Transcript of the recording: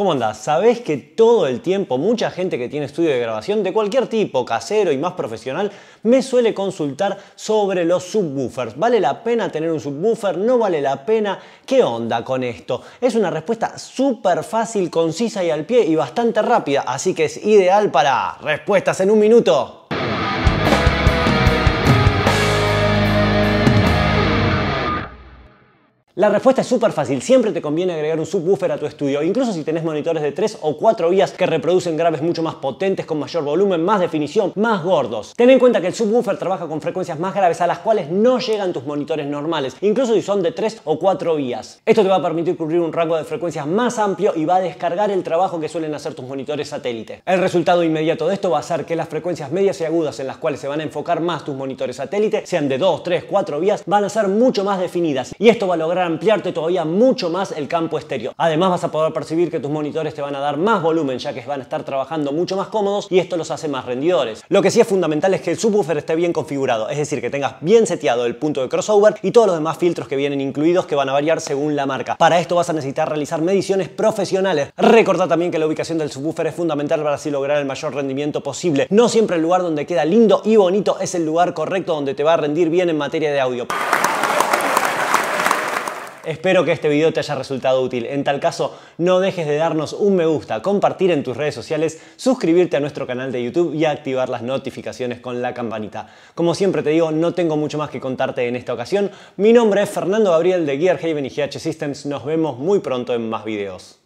¿Cómo andás? ¿Sabés que todo el tiempo mucha gente que tiene estudio de grabación de cualquier tipo, casero y más profesional, me suele consultar sobre los subwoofers? ¿Vale la pena tener un subwoofer? ¿No vale la pena? ¿Qué onda con esto? Es una respuesta súper fácil, concisa y al pie y bastante rápida, así que es ideal para respuestas en un minuto. La respuesta es súper fácil, siempre te conviene agregar un subwoofer a tu estudio, incluso si tenés monitores de 3 o 4 vías que reproducen graves mucho más potentes, con mayor volumen, más definición, más gordos. Ten en cuenta que el subwoofer trabaja con frecuencias más graves a las cuales no llegan tus monitores normales, incluso si son de 3 o 4 vías. Esto te va a permitir cubrir un rango de frecuencias más amplio y va a descargar el trabajo que suelen hacer tus monitores satélite. El resultado inmediato de esto va a ser que las frecuencias medias y agudas en las cuales se van a enfocar más tus monitores satélite, sean de 2, 3, 4 vías, van a ser mucho más definidas y esto va a lograr ampliarte todavía mucho más el campo estéreo. Además vas a poder percibir que tus monitores te van a dar más volumen ya que van a estar trabajando mucho más cómodos y esto los hace más rendidores. Lo que sí es fundamental es que el subwoofer esté bien configurado, es decir, que tengas bien seteado el punto de crossover y todos los demás filtros que vienen incluidos que van a variar según la marca. Para esto vas a necesitar realizar mediciones profesionales. Recordá también que la ubicación del subwoofer es fundamental para así lograr el mayor rendimiento posible. No siempre el lugar donde queda lindo y bonito es el lugar correcto donde te va a rendir bien en materia de audio. Espero que este video te haya resultado útil. En tal caso, no dejes de darnos un me gusta, compartir en tus redes sociales, suscribirte a nuestro canal de YouTube y activar las notificaciones con la campanita. Como siempre te digo, no tengo mucho más que contarte en esta ocasión. Mi nombre es Fernando Gabriel de Gear Haven y GH Systems. Nos vemos muy pronto en más videos.